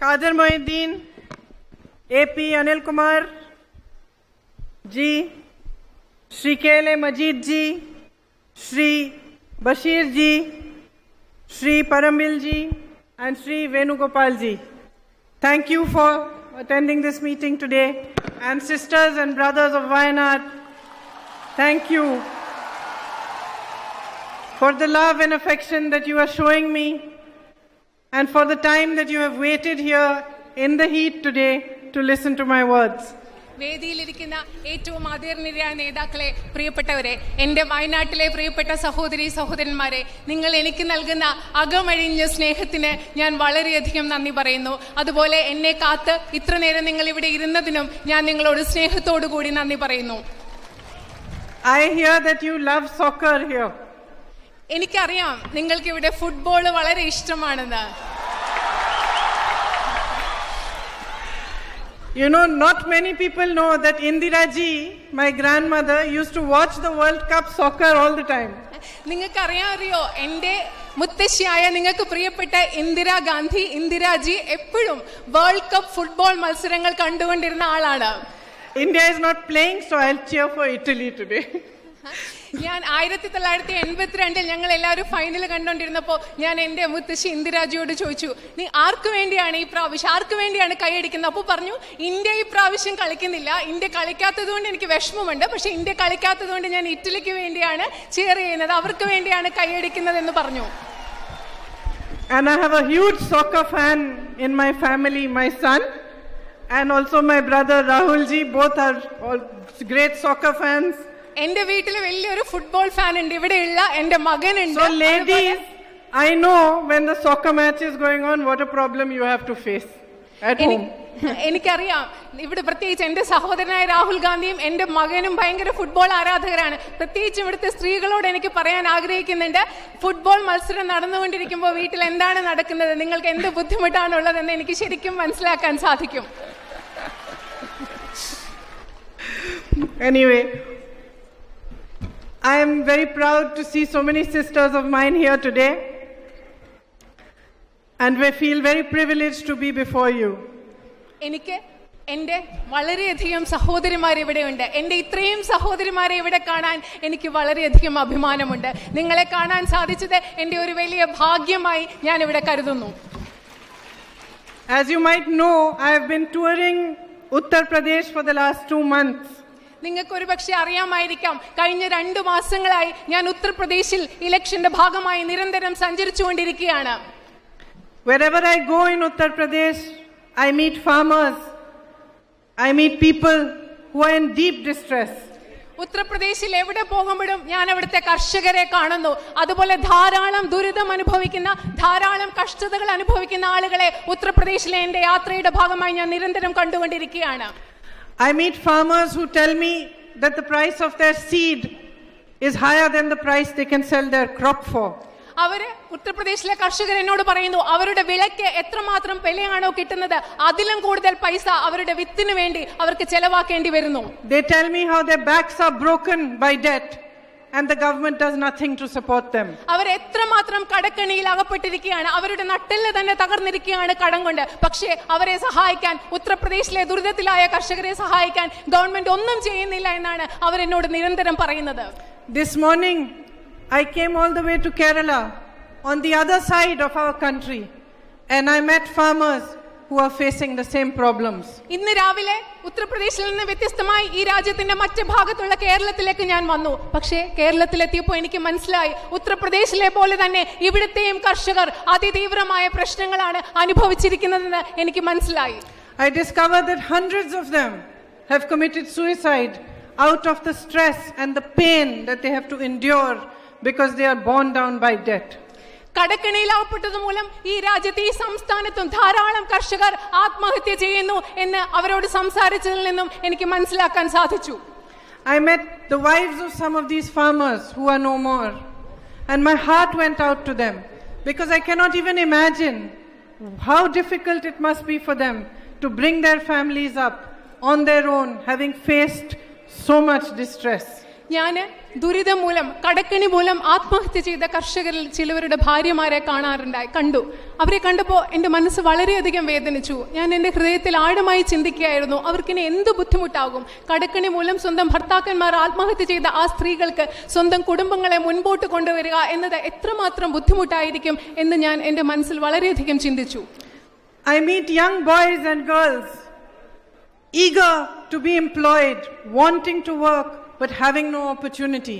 Kadir Mohiddin, AP Anil Kumar ji, Shri Kele Majid ji, Shri Bashir ji, Shri Parambil ji, and Shri Venugopal ji. Thank you for attending this meeting today. And sisters and brothers of Wayanad, thank you for the love and affection that you are showing me and for the time that you have waited here in the heat today to listen to my words. വേദിയിലിരിക്കുന്ന ഏറ്റവും ആദരണീയരായ നേതാക്കളെ പ്രിയപ്പെട്ടവരെ എൻ്റെ വയനാട്ടിലെ പ്രിയപ്പെട്ട സഹോദരി സഹോദരന്മാരെ നിങ്ങൾ എനിക്ക് നൽകുന്ന അകമഴിഞ്ഞ സ്നേഹത്തിന് ഞാൻ വളരെയധികം നന്ദി പറയുന്നു അതുപോലെ എന്നെ കാത്ത് ഇത്ര നേരം നിങ്ങൾ ഇവിടെ ഇരുന്നതിനും ഞാൻ നിങ്ങളോട് സ്നേഹത്തോടു കൂടി നന്ദി പറയുന്നു I hear that you love soccer here. എനിക്കറിയാം നിങ്ങൾക്ക് ഇവിടെ ഫുട്ബോൾ വളരെ ഇഷ്ടമാണെന്ന് You know, not many people know that Indira ji, my grandmother, used to watch the World Cup soccer all the time. നിങ്ങൾക്ക് അറിയാറിയോ എന്റെ മുത്തശ്ശിയായ നിങ്ങൾക്ക് പ്രിയപ്പെട്ട ഇന്ദിരാഗാന്ധി ഇന്ദിരാജി എപ്പോഴും വേൾഡ് കപ്പ് ഫുട്ബോൾ മത്സരങ്ങൾ കണ്ടുകൊണ്ടിരുന്ന ആളാണ് is not playing, so I'll cheer for Italy today. ഞാൻ ആയിരത്തി തൊള്ളായിരത്തി എൺപത്തിരണ്ടിൽ ഞങ്ങൾ എല്ലാവരും ഫൈനൽ കണ്ടുകൊണ്ടിരുന്നപ്പോൾ ഞാൻ എന്റെ മുത്തശ്ശി ഇന്ദിരാജിയോട് ചോദിച്ചു നീ ആർക്ക് വേണ്ടിയാണ് ഈ പ്രാവശ്യം? ആർക്ക് വേണ്ടിയാണ് കൈയടിക്കുന്നത് അപ്പോൾ പറഞ്ഞു ഇന്ത്യ ഈ പ്രാവശ്യം കളിക്കുന്നില്ല. ഇന്ത്യ കളിക്കാത്തത് കൊണ്ട് എനിക്ക് വിഷമമുണ്ട്. പക്ഷേ ഇന്ത്യ കളിക്കാത്തത് കൊണ്ട് ഞാൻ ഇറ്റലിക്ക് വേണ്ടിയാണ് ചെയർ ചെയ്യുന്നത്. അവർക്ക് വേണ്ടിയാണ് കൈയടിക്കുന്നത് എന്ന് പറഞ്ഞു. And I have a huge soccer fan in my family, my son, and also my brother Rahul ji. Both are all great soccer fans. എന്റെ വീട്ടിൽ വലിയൊരു ഫുട്ബോൾ ഫാൻ ഉണ്ട്. ഇവിടെയുള്ള എന്റെ മകനുണ്ട്. ഉണ്ട് I know when the soccer match on, what a problem you have to face. At any- എനിക്കറിയാം. ഇവിടെ പ്രത്യേകിച്ച് എന്റെ സഹോദരനായ രാഹുൽ ഗാന്ധിയും എന്റെ മകനും ഭയങ്കര ഫുട്ബോൾ ആരാധകരാണ്. പ്രത്യേകിച്ച് ഇവിടുത്തെ സ്ത്രീകളോട് എനിക്ക് പറയാൻ ആഗ്രഹിക്കുന്നുണ്ട്. ഫുട്ബോൾ മത്സരം നടന്നുകൊണ്ടിരിക്കുമ്പോൾ വീട്ടിൽ എന്താണ് നടക്കുന്നത്? നിങ്ങൾക്ക് എന്ത് ബുദ്ധിമുട്ടാണുള്ളതെന്ന് എനിക്ക് ശരിക്കും മനസ്സിലാക്കാൻ സാധിക്കും. Anyway, I am very proud to see so many sisters of mine here today. And we feel very privileged to be before you. എനിക്ക് എന്റെ വളരെയധികം സഹോദരിമാർ ഇവിടെയുണ്ട് എന്റെ ഇത്രയും സഹോദരിമാരെ ഇവിടെ കാണാൻ എനിക്ക് വളരെയധികം അഭിമാനമുണ്ട് നിങ്ങളെ കാണാൻ സാധിച്ചത് എന്റെ ഒരു വലിയ ഭാഗ്യമായി ഞാൻ ഇവിടെ കരുതുന്നു As you might know, I have been touring Uttar Pradesh for the last two months. നിങ്ങൾക്ക് പക്ഷേ അറിയാമായിരിക്കാം കഴിഞ്ഞ രണ്ട് മാസങ്ങളായി ഞാൻ ഉത്തർപ്രദേശിൽ ഇലക്ഷന്റെ ഭാഗമായി നിരന്തരം സഞ്ചരിച്ചുകൊണ്ടിരിക്കുകയാണ് കൊണ്ടിരിക്കുകയാണ് I go in Uttar Pradesh, I meet farmers. I meet people who are in deep distress. ഉത്തർപ്രദേശിൽ എവിടെ പോകുമ്പോഴും ഞാൻ അവിടുത്തെ കർഷകരെ കാണുന്നു അതുപോലെ ധാരാളം ദുരിതം അനുഭവിക്കുന്ന ധാരാളം കഷ്ടതകൾ അനുഭവിക്കുന്ന ആളുകളെ ഉത്തർപ്രദേശിലെ എന്റെ യാത്രയുടെ ഭാഗമായി ഞാൻ നിരന്തരം കണ്ടുകൊണ്ടിരിക്കുകയാണ് I meet farmers who tell me that the price of their seed is higher than the price they can sell their crop for. അവര് ഉത്തർപ്രദേശിലെ കർഷകർ എന്നോട് പറയുന്നു അവരുടെ വിളയ്ക്ക് എത്രമാത്രം വിലയാണോ കിട്ടുന്നത് അതിലും കൂടുതൽ പൈസ അവരുടെ വിത്തിന് വേണ്ടി അവർക്ക് ചെലവാക്കേണ്ടി വരുന്നു They tell me how their backs are broken by debt and the government does nothing to support them. അവർ എത്രമാത്രം കടക്കണിയിൽ അകപ്പെട്ടിരിക്കുകയാണ് അവരുടെ നട്ടെല്ല് തന്നെ തകർന്നിരിക്കുകയാണ് കടം കൊണ്ട്. പക്ഷേ അവരെ സഹായിക്കാൻ ഉത്തർപ്രദേശിലെ ദുരിതത്തിലായ കർഷകരെ സഹായിക്കാൻ ഗവൺമെന്റ് ഒന്നും ചെയ്യുന്നില്ല എന്നാണ് അവരെന്നോട് നിരന്തരം പറയുന്നത്. This morning I came all the way to Kerala on the other side of our country and I met farmers who are facing the same problems. ഇന്ന് രാവിലെ ഉത്തർപ്രദേശിൽ നിന്ന് വ്യത്യസ്തമായി ഈ രാജ്യത്തിന്റെ മറ്റു ഭാഗത്തുള്ള കേരളത്തിലേക്ക് ഞാൻ വന്നു പക്ഷേ കേരളത്തിലെത്തിയപ്പോൾ എനിക്ക് മനസ്സിലായി ഉത്തർപ്രദേശിലെ പോലെ തന്നെ ഇവിടുത്തെയും കർഷകർ അതിതീവ്രമായ പ്രശ്നങ്ങളാണ് അനുഭവിച്ചിരിക്കുന്നതെന്ന് എനിക്ക് മനസ്സിലായി I discovered that hundreds of them have committed suicide out of the stress and the pain that they have to endure because they are borne down by debt. കടക്കിണിയിലാവപ്പെട്ടത് മൂലം ഈ രാജ്യത്തെ ഈ സംസ്ഥാനത്തും ധാരാളം കർഷകർ ആത്മഹത്യ ചെയ്യുന്നു എന്ന് അവരോട് സംസാരിച്ചതിൽ നിന്നും എനിക്ക് മനസ്സിലാക്കാൻ സാധിച്ചു I met the wives of some of these farmers who are no more, and my heart went out to them because I cannot even imagine how difficult it must be for them to bring their families up on their own, having faced so much distress. ഞാൻ ദുരിതം മൂലം കടക്കണി മൂലം ആത്മഹത്യ ചെയ്ത കർഷകരിൽ ചിലവരുടെ ഭാര്യമാരെ കാണാറുണ്ടായി കണ്ടു. അവരെ കണ്ടപ്പോൾ എന്റെ മനസ്സ് വളരെയധികം വേദനിച്ചു. ഞാൻ എന്റെ ഹൃദയത്തിൽ ആഴമായി ചിന്തിക്കുകയായിരുന്നു അവർക്കിനി എന്ത് ബുദ്ധിമുട്ടാകും? കടക്കണി മൂലം സ്വന്തം ഭർത്താക്കന്മാർ ആത്മഹത്യ ചെയ്ത ആ സ്ത്രീകൾക്ക് സ്വന്തം കുടുംബങ്ങളെ മുൻപോട്ട് കൊണ്ടുവരിക എന്നത് എത്രമാത്രം ബുദ്ധിമുട്ടായിരിക്കും എന്ന് ഞാൻ എന്റെ മനസ്സിൽ വളരെയധികം ചിന്തിച്ചു. I meet young boys and girls eager to be employed wanting to work, but having no opportunity.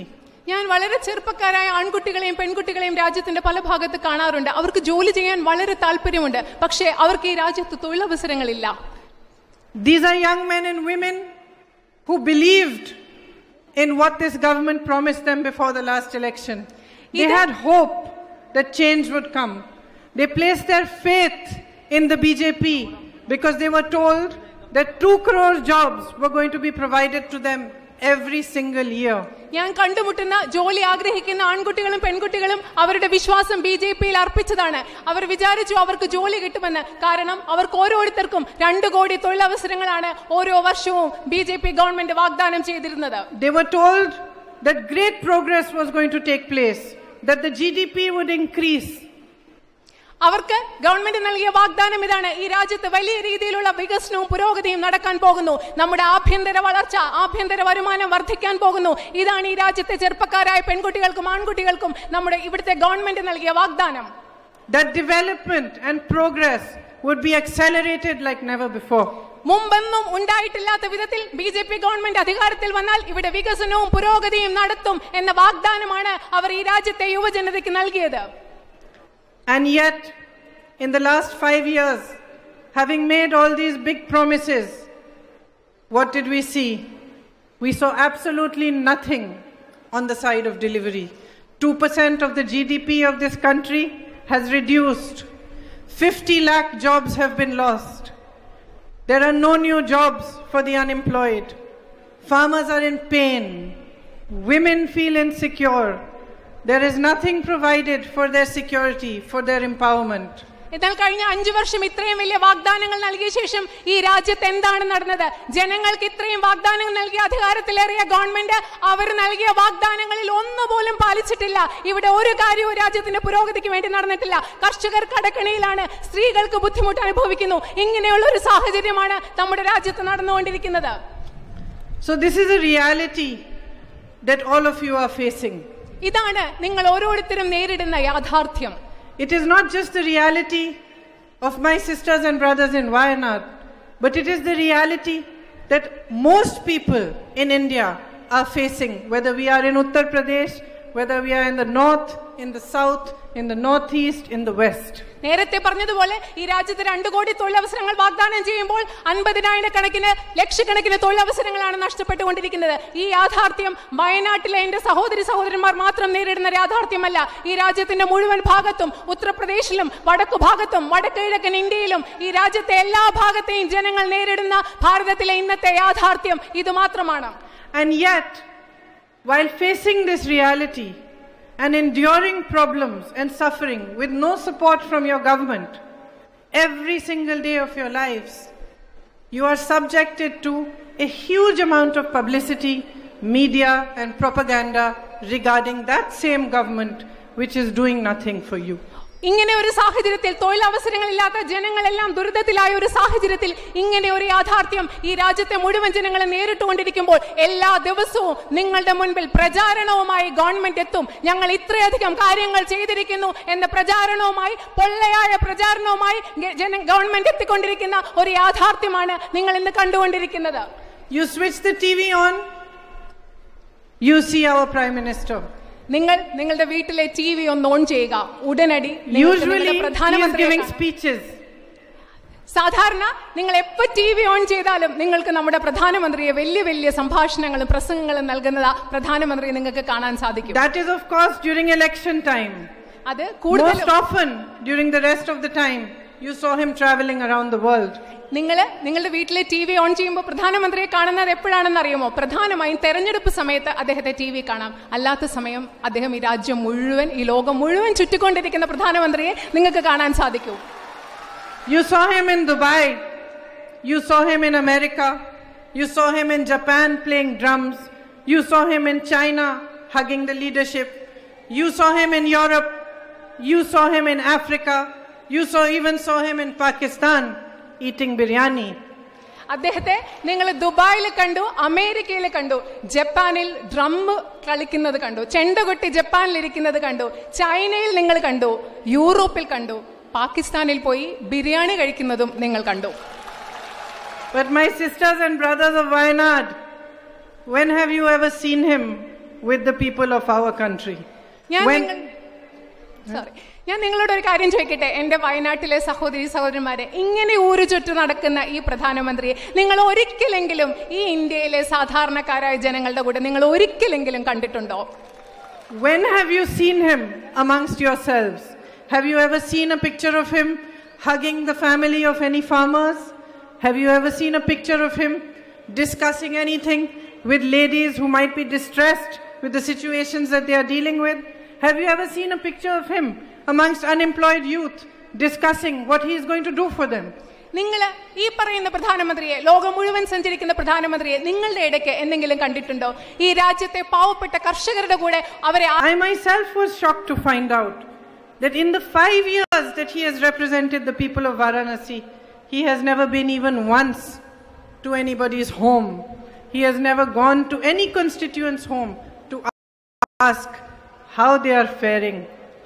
ഞാൻ വളരെ ചെറുപ്പക്കാരായ ആൺകുട്ടികളെയും പെൺകുട്ടികളെയും രാജ്യത്തിന്റെ പല ഭാഗത്ത് കാണാറുണ്ട് അവർക്ക് ജോലി ചെയ്യാൻ വളരെ താല്പര്യമുണ്ട് പക്ഷേ അവർക്ക് ഈ രാജ്യത്ത് തൊഴിലവസരങ്ങളില്ല These are young men and women who believed in what this government promised them before the last election. They Either- had hope that change would come. They placed their faith in the BJP because they were told that 2 crore jobs were going to be provided to them every single year. ഞാൻ കണ്ടുമുട്ടുന്ന ജോലി ആഗ്രഹിക്കുന്ന ആൺകുട്ടികളും പെൺകുട്ടികളും അവരുടെ വിശ്വാസം B J പിയിൽ അർപ്പിച്ചതാണ്. അവർ വിചാരിച്ചു അവർക്ക് ജോലി കിട്ടുമെന്ന്. കാരണം അവർക്ക് ഓരോരുത്തർക്കും രണ്ട് കോടി തൊഴിലവസരങ്ങളാണ് ഓരോ വർഷവും ബി ജെ പി ഗവൺമെന്റ് വാഗ്ദാനം ചെയ്തിരുന്നത്. They were told that great progress was going to take place, that the GDP would increase, അവർക്ക് ഗവൺമെന്റ് നൽകിയ വാഗ്ദാനം ഇതാണ്. ഈ രാജ്യത്ത് വലിയ രീതിയിലുള്ള വികസനവും പുരോഗതിയും നടക്കാൻ പോകുന്നു. നമ്മുടെ ആഭ്യന്തര വളർച്ച ആഭ്യന്തര വരുമാനം വർദ്ധിക്കാൻ പോകുന്നു. ഇതാണ് ഈ രാജ്യത്തെ ചെറുപ്പക്കാരായ പെൺകുട്ടികൾക്കും ആൺകുട്ടികൾക്കും നമ്മുടെ ഇവിടുത്തെ ഗവൺമെന്റ് നൽകിയ വാഗ്ദാനം. That development and progress would be accelerated like never before. മുമ്പെന്നും ഉണ്ടായിട്ടില്ലാത്ത വിധത്തിൽ ബി ജെ പി ഗവൺമെന്റ് അധികാരത്തിൽ വന്നാൽ ഇവിടെ വികസനവും പുരോഗതിയും നടത്തും എന്ന വാഗ്ദാനമാണ് അവർ ഈ രാജ്യത്തെ യുവജനതയ്ക്ക് നൽകിയത്. And yet, in the last five years, having made all these big promises, what did we see? We saw absolutely nothing on the side of delivery. 2% of the GDP of this country has reduced. 50 lakh jobs have been lost. There are no new jobs for the unemployed. Farmers are in pain. Women feel insecure. There is nothing provided for their security, for their empowerment. എന്നാൽ കഴിഞ്ഞ അഞ്ചു വർഷം ഇത്രയും വലിയ വാഗ്ദാനങ്ങൾ നൽകിയ ശേഷം ഈ രാജ്യത്ത് എന്താണ് നടന്നത്? ജനങ്ങൾക്ക് ഇത്രയും വാഗ്ദാനങ്ങൾ നൽകിയ അധികാരത്തിലേറിയ ഗവൺമെന്റ് അവർ നൽകിയ വാഗ്ദാനങ്ങളിൽ ഒന്നുപോലും പാലിച്ചിട്ടില്ല. ഇവിടെ ഒരു കാര്യവും രാജ്യത്തിന്റെ പുരോഗതിക്ക് വേണ്ടി നടന്നിട്ടില്ല. കർഷകർ കടക്കണിയിലാണ് സ്ത്രീകൾക്ക് ബുദ്ധിമുട്ട് അനുഭവിക്കുന്നു. ഇങ്ങനെയുള്ള ഒരു സാഹചര്യമാണ് നമ്മുടെ രാജ്യത്ത് നടന്നുകൊണ്ടിരിക്കുന്നത്. This is a reality that all of you are facing. ഇതാണ് നിങ്ങൾ ഓരോരുത്തരും നേരിടുന്ന യാഥാർത്ഥ്യം It is not just the reality of my sisters and brothers in Wayanad, but it is the reality that most people in India are facing, whether we are in Uttar Pradesh, whether we are in the north, in the south, in the northeast, in the west. നേരത്തെ പറഞ്ഞതുപോലെ ഈ രാജ്യത്ത് രണ്ട് കോടി തൊഴിലവസരങ്ങൾ വാഗ്ദാനം ചെയ്യുമ്പോൾ അൻപതിനായിരക്കണക്കിന് ലക്ഷക്കണക്കിന് തൊഴിലവസരങ്ങളാണ് നഷ്ടപ്പെട്ടുകൊണ്ടിരിക്കുന്നത്. ഈ യാഥാർത്ഥ്യം വയനാട്ടിലെ എന്റെ സഹോദരി സഹോദരന്മാർ മാത്രം നേരിടുന്ന യാഥാർത്ഥ്യമല്ല. ഈ രാജ്യത്തിന്റെ മുഴുവൻ ഭാഗത്തും ഉത്തർപ്രദേശിലും വടക്കു ഭാഗത്തും വടക്ക് കിഴക്കൻ ഇന്ത്യയിലും ഈ രാജ്യത്തെ എല്ലാ ഭാഗത്തെയും ജനങ്ങൾ നേരിടുന്ന ഭാരതത്തിലെ ഇന്നത്തെ യാഥാർത്ഥ്യം ഇത് മാത്രമാണ് And yet, while facing this reality and enduring problems and suffering with no support from your government, every single day of your lives, you are subjected to a huge amount of publicity, media, and propaganda regarding that same government which is doing nothing for you. ഇങ്ങനെ ഒരു സാഹചര്യത്തിൽ തൊഴിലവസരങ്ങളില്ലാത്ത ജനങ്ങളെല്ലാം ദുരിതത്തിലായ ഒരു സാഹചര്യത്തിൽ ഇങ്ങനെ ഒരു യാഥാർത്ഥ്യം ഈ രാജ്യത്തെ മുഴുവൻ ജനങ്ങളെ നേരിട്ടുകൊണ്ടിരിക്കുമ്പോൾ എല്ലാ ദിവസവും നിങ്ങളുടെ മുൻപിൽ പ്രചാരണവുമായി ഗവൺമെന്റ് എത്തും ഞങ്ങൾ ഇത്രയധികം കാര്യങ്ങൾ ചെയ്തിരിക്കുന്നു എന്ന പ്രചാരണവുമായി പൊള്ളയായ പ്രചാരണവുമായി ജന ഗവൺമെന്റ് എത്തിക്കൊണ്ടിരിക്കുന്ന ഒരു യാഥാർത്ഥ്യമാണ് നിങ്ങൾ ഇന്ന് കണ്ടുകൊണ്ടിരിക്കുന്നത് you switch the T V on you see our prime Minister. നിങ്ങൾ നിങ്ങളുടെ വീട്ടിലെ ടി വി ഒന്ന് ഓൺ ചെയ്യുക. ഉടനടി പ്രധാനമന്ത്രി സാധാരണ നിങ്ങൾ എപ്പോൾ ടി വി ഓൺ ചെയ്താലും നിങ്ങൾക്ക് നമ്മുടെ പ്രധാനമന്ത്രിയെ വലിയ വലിയ സംഭാഷണങ്ങളും പ്രസംഗങ്ങളും നൽകുന്നത് പ്രധാനമന്ത്രി നിങ്ങൾക്ക് കാണാൻ സാധിക്കും. That is of course during election time അത് കൂടുതൽ often during the rest of the time you saw him travelling around the world നിങ്ങൾ നിങ്ങളുടെ വീട്ടിലെ ടി വി ഓൺ ചെയ്യുമ്പോൾ പ്രധാനമന്ത്രിയെ കാണുന്നത് എപ്പോഴാണെന്ന് അറിയുമോ പ്രധാനമായും തെരഞ്ഞെടുപ്പ് സമയത്ത് അദ്ദേഹത്തെ ടി വി കാണാം അല്ലാത്ത സമയം അദ്ദേഹം ഈ രാജ്യം മുഴുവൻ ഈ ലോകം മുഴുവൻ ചുറ്റിക്കൊണ്ടിരിക്കുന്ന പ്രധാനമന്ത്രിയെ നിങ്ങൾക്ക് കാണാൻ സാധിക്കും You saw him in Dubai, you saw him in America, you saw him in Japan playing drums, You saw him in China hugging the leadership. You saw him in Europe. You saw him in Africa. You saw even saw him in Pakistan eating biryani. അദ്ദേഹത്തെ നിങ്ങൾ ദുബായിൽ കണ്ടു അമേരിക്കയിൽ കണ്ടു ജപ്പാനിൽ drum കളിക്കുന്നത് കണ്ടു ചെണ്ടകൊട്ടി ജപ്പാനിൽ ഇരിക്കുന്നത് കണ്ടു ചൈനയിൽ നിങ്ങൾ കണ്ടു യൂറോപ്പിൽ കണ്ടു പാകിസ്ഥാനിൽ പോയി ബിരിയാണി കഴിക്കുന്നതും നിങ്ങൾ കണ്ടു But my sisters and brothers of Wayanad, when have you ever seen him with the people of our country? ഞാൻ When- നിങ്ങൾ സോറി ഞാൻ നിങ്ങളോട് ഒരു കാര്യം ചോദിക്കട്ടെ എൻ്റെ വയനാട്ടിലെ സഹോദരി സഹോദരന്മാരെ ഇങ്ങനെ ഊരു ചുറ്റു നടക്കുന്ന ഈ പ്രധാനമന്ത്രിയെ നിങ്ങൾ ഒരിക്കലെങ്കിലും ഈ ഇന്ത്യയിലെ സാധാരണക്കാരായ ജനങ്ങളുടെ കൂടെ നിങ്ങൾ ഒരിക്കലെങ്കിലും കണ്ടിട്ടുണ്ടോ When have you seen him amongst yourselves? Have you ever seen a picture of him hugging the family of any farmers? Have you ever seen a picture of him discussing anything with ladies who might be distressed with the situations that they are dealing with? Have you ever seen a picture of him amongst unemployed youth discussing what he is going to do for them? നിങ്ങൾ ഈ പറയുന്ന പ്രധാനമന്ത്രിയെ ലോകം മുഴുവൻ സഞ്ചരിക്കുന്ന പ്രധാനമന്ത്രിയെ നിങ്ങളുടെ ഇടയ്ക്ക് എന്തെങ്കിലും കണ്ടിട്ടുണ്ടോ ഈ രാജ്യത്തെ പാവപ്പെട്ട കർഷകരുടെ കൂടെ അവരെ ആ- I myself was shocked to find out that in the five years that he has represented the people of Varanasi, he has never been even once to anybody's home. He has never gone to any constituent's home to ask how they are faring,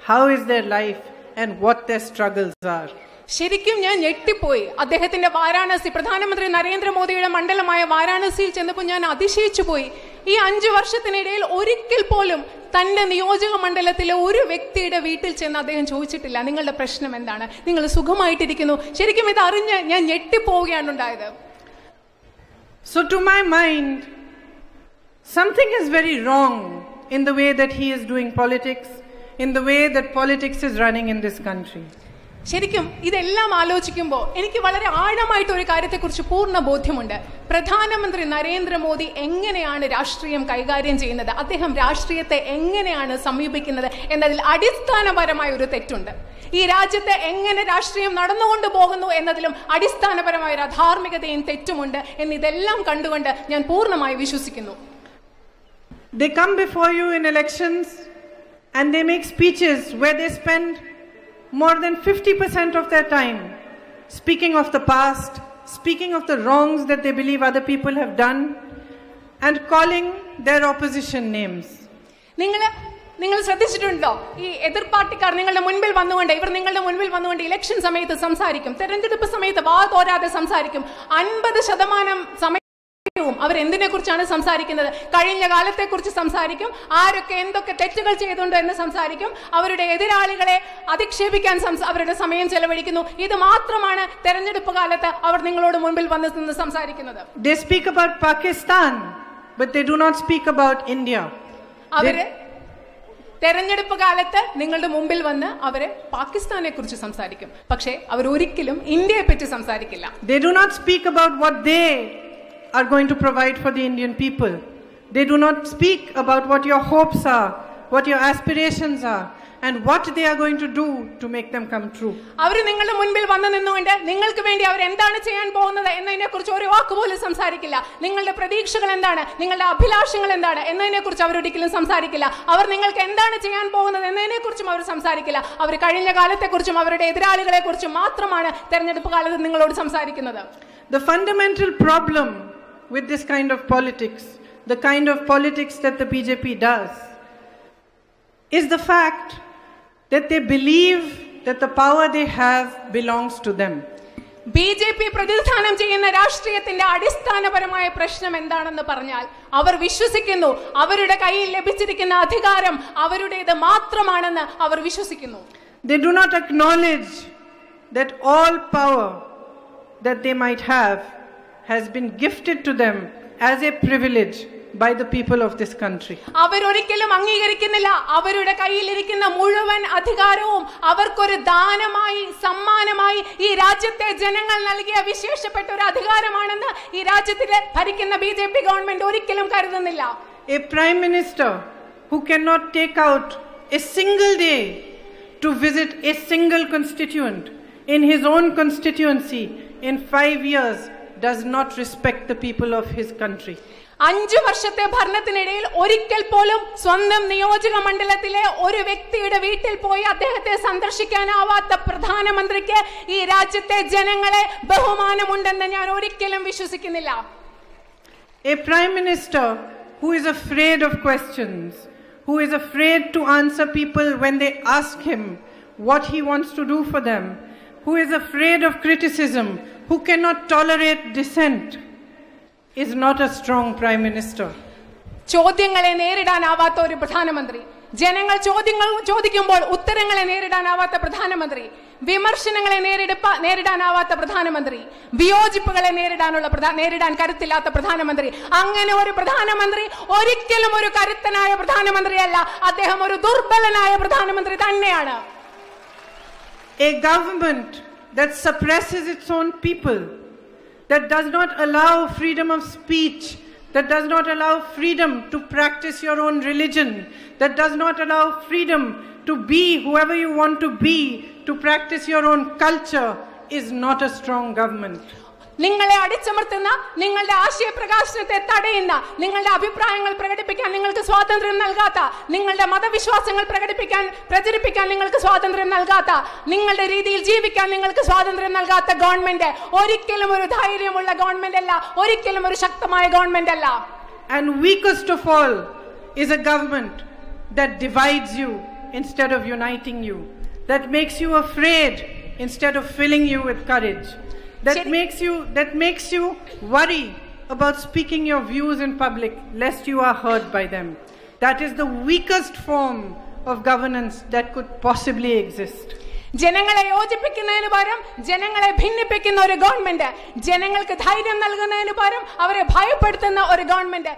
how is their life, and what their struggles are. ശരിക്കും ഞാൻ ഞെട്ടിപ്പോയി അദ്ദേഹത്തിന്റെ വാരാണസി പ്രധാനമന്ത്രി നരേന്ദ്രമോദിയുടെ മണ്ഡലമായ വാരാണസിയിൽ ചെന്നപ്പോൾ ഞാൻ അതിശയിച്ചു പോയി ഈ അഞ്ചു വർഷത്തിനിടയിൽ ഒരിക്കൽ പോലും തന്റെ നിയോജക മണ്ഡലത്തിലെ ഒരു വ്യക്തിയുടെ വീട്ടിൽ ചെന്ന് അദ്ദേഹം ചോദിച്ചിട്ടില്ല നിങ്ങളുടെ പ്രശ്നം എന്താണ് നിങ്ങൾ സുഖമായിട്ടിരിക്കുന്നു ശരിക്കും ഇത് അറിഞ്ഞ് ഞാൻ ഞെട്ടിപ്പോവുകയാണ് ഉണ്ടായത് So, to my mind, something is very wrong in the way that he is doing politics, in the way that politics is running in this country. ശരിക്കും ഇതെല്ലാം ആലോചിക്കുമ്പോൾ എനിക്ക് വളരെ ആഴമായിട്ട് ഒരു കാര്യത്തെക്കുറിച്ച് പൂർണ ബോധ്യമുണ്ട്. പ്രധാനമന്ത്രി നരേന്ദ്രമോദി എങ്ങനെയാണ് രാഷ്ട്രീയം കൈകാര്യം ചെയ്യുന്നത്? അദ്ദേഹം രാഷ്ട്രീയത്തെ എങ്ങനെയാണ് സമീപിക്കുന്നത് എന്നതിൽ അടിസ്ഥാനപരമായ ഒരു തെറ്റുണ്ട്. ഈ രാജ്യത്തെ എങ്ങനെ രാഷ്ട്രീയം നടന്നുകൊണ്ട് പോകുന്നു എന്നതിലും അടിസ്ഥാനപരമായ ഒരു അധാർമികതയും തെറ്റുമുണ്ട് എന്നിതെല്ലാം കണ്ടുകൊണ്ട് ഞാൻ പൂർണമായി വിശ്വസിക്കുന്നു. They come before you in elections and they make speeches where they spend more than 50% of their time speaking of the past, speaking of the wrongs that they believe other people have done, and calling their opposition names. നിങ്ങൾ നിങ്ങൾ ശ്രദ്ധിച്ചിട്ടുണ്ടോ ഈ എതിർ പാർട്ടിക്കാർ നിങ്ങളുടെ മുൻപിൽ വന്നുകൊണ്ട് ഇവർ നിങ്ങളുടെ മുൻപിൽ വന്നുകൊണ്ട് ഇലക്ഷൻ സമയത്ത് സംസാരിക്കും തെരഞ്ഞെടുപ്പ് സമയത്ത് വാ തോരാതെ സംസാരിക്കും അൻപത് ശതമാനം സമയവും അവർ എന്തിനെ കുറിച്ചാണ് സംസാരിക്കുന്നത്? കഴിഞ്ഞ കാലത്തെ കുറിച്ച് സംസാരിക്കും. ആരൊക്കെ എന്തൊക്കെ തെറ്റുകൾ ചെയ്തുണ്ട് എന്ന് സംസാരിക്കും. അവരുടെ എതിരാളികളെ അധിക്ഷേപിക്കാൻ അവരുടെ സമയം ചെലവഴിക്കുന്നു. ഇത് മാത്രമാണ് തെരഞ്ഞെടുപ്പ് കാലത്ത് അവർ നിങ്ങളോട് മുൻപിൽ വന്ന് നിന്ന് സംസാരിക്കുന്നത്. They speak about Pakistan, but they do not speak about India. അവർ തെരഞ്ഞെടുപ്പ് കാലത്ത് നിങ്ങളുടെ മുമ്പിൽ വന്ന് അവർ പാകിസ്ഥാനെ കുറിച്ച് സംസാരിക്കും. പക്ഷേ അവർ ഒരിക്കലും ഇന്ത്യയെ പറ്റി സംസാരിക്കില്ല. They do not speak about what they are going to provide for the Indian people. They do not speak about what your hopes are, what your aspirations are, and what they are going to do to make them come true. അവർ നിങ്ങളുടെ മുൻപിൽ വന്നു നിന്നുകൊണ്ട് നിങ്ങൾക്ക് വേണ്ടി അവർ എന്താണ് ചെയ്യാൻ പോകുന്നത് എന്നതിനെ കുറിച്ച് ഒരു വാക്ക് പോലും സംസാരിക്കില്ല നിങ്ങളുടെ പ്രതീക്ഷകൾ എന്താണ് നിങ്ങളുടെ അഭിലാഷങ്ങൾ എന്താണ് എന്നതിനെ കുറിച്ച് അവർ ഒരിക്കലും സംസാരിക്കില്ല അവർ നിങ്ങൾക്ക് എന്താണ് ചെയ്യാൻ പോകുന്നത് എന്നതിനെ കുറിച്ചും അവർ സംസാരിക്കില്ല അവർ കഴിഞ്ഞ കാലത്തെക്കുറിച്ചും അവരുടെ എതിരാളികളെ കുറിച്ചും മാത്രമാണ് തെരഞ്ഞെടുപ്പ് കാലത്ത് നിങ്ങളോട് സംസാരിക്കുന്നത് The fundamental problem with this kind of politics, the kind of politics that the BJP does, is the fact that they believe that the power they have belongs to them. B J P പ്രതിനിധാനം ചെയ്യുന്ന രാഷ്ട്രീയത്തിന്റെ അടിസ്ഥാനപരമായ പ്രശ്നം എന്താണെന്ന് പറഞ്ഞാൽ അവർ വിശ്വസിക്കുന്നു അവരുടെ കയ്യിൽ ലഭിച്ചിരിക്കുന്ന അധികാരം അവരുടേത് മാത്രമാണെന്ന് അവർ വിശ്വസിക്കുന്നു They do not acknowledge that all power that they might have has been gifted to them as a privilege by the people of this country. അവരൊരിക്കലും അംഗീകരിക്കുന്നില്ല അവരുടെ കയ്യിലിരിക്കുന്ന മുഴുവൻ അധികാരവും അവർക്കൊരു ദാനമായി സമ്മാനമായി ഈ രാജ്യത്തെ ജനങ്ങൾ നൽകിയ വിശേഷപ്പെട്ട ഒരു അധികാരമാണെന്ന് ഈ രാജ്യത്തിലെ ഭരിക്കുന്ന ബി ജെ പി ഗവൺമെന്റ് ഒരിക്കലും കരുതുന്നില്ല A prime minister who cannot take out a single day to visit a single constituent in his own constituency in five years does not respect the people of his country. അഞ്ചു വർഷത്തെ ഭരണത്തിനിടയിൽ ഒരിക്കൽ പോലും സ്വന്തം നിയോജക മണ്ഡലത്തിലെ ഒരു വ്യക്തിയുടെ വീട്ടിൽ പോയി അദ്ദേഹത്തെ സന്ദർശിക്കാനാവാത്ത പ്രധാനമന്ത്രിക്ക് ഈ രാജ്യത്തെ ജനങ്ങളെ ബഹുമാനമുണ്ടെന്ന് ഞാൻ ഒരിക്കലും വിശ്വസിക്കുന്നില്ല A prime minister who is afraid of questions, who is afraid to answer people when they ask him what he wants to do for them, who is afraid of criticism, who cannot tolerate dissent, is not a strong prime minister. ചോദ്യങ്ങളെ നേരിടാനാവാത്ത ഒരു പ്രധാനമന്ത്രി. ജനങ്ങൾ ചോദ്യങ്ങൾ ചോദിക്കുമ്പോൾ ഉത്തരങ്ങളെ നേരിടാനാവാത്ത പ്രധാനമന്ത്രി. വിമർശനങ്ങളെ നേരിടപ്പ നേരിടാനാവാത്ത പ്രധാനമന്ത്രി. വിയോജിപ്പുകളെ നേരിടാനുള്ള നേരിടാൻ കരുത്തില്ലാത്ത പ്രധാനമന്ത്രി. അങ്ങനെ ഒരു പ്രധാനമന്ത്രി ഒരിക്കലും ഒരു കരുത്തനായ പ്രധാനമന്ത്രിയല്ല. അദ്ദേഹം ഒരു ദുർബലനായ പ്രധാനമന്ത്രി തന്നെയാണ്. A government that suppresses its own people, that does not allow freedom of speech, that does not allow freedom to practice your own religion, that does not allow freedom to be whoever you want to be, to practice your own culture, is not a strong government. നിങ്ങളെ അടിച്ചമർത്തുന്ന നിങ്ങളുടെ ആശയപ്രകാശനത്തെ തടയുന്ന നിങ്ങളുടെ അഭിപ്രായങ്ങൾ പ്രകടിപ്പിക്കാൻ നിങ്ങൾക്ക് സ്വാതന്ത്ര്യം നൽകാത്ത നിങ്ങളുടെ മതവിശ്വാസങ്ങൾ പ്രകടിപ്പിക്കാൻ പ്രചരിപ്പിക്കാൻ നിങ്ങൾക്ക് സ്വാതന്ത്ര്യം നൽകാത്ത നിങ്ങളുടെ രീതിയിൽ ജീവിക്കാൻ നിങ്ങൾക്ക് സ്വാതന്ത്ര്യം നൽകാത്ത ഗവൺമെന്റ് ഒരിക്കലും ഒരു ധൈര്യമുള്ള ഗവൺമെന്റ് അല്ല ഒരിക്കലും ഒരു ശക്തമായ ഗവൺമെന്റ് അല്ല And weakest of all is a government that divides you instead of uniting you, that makes you afraid instead of filling you with courage, that Sheri- makes you that makes you worry about speaking your views in public lest you are hurt by them. That is the weakest form of governance that could possibly exist. ജനങ്ങളെ യോജിപ്പിക്കുന്നതിന് പകരം ജനങ്ങളെ ഭിന്നിപ്പിക്കുന്ന ഒരു government ജനങ്ങൾക്ക് ധൈര്യം നൽകുന്നതിന് പകരം അവരെ ഭയപ്പെടുത്തുന്ന ഒരു ഗവൺമെന്റ്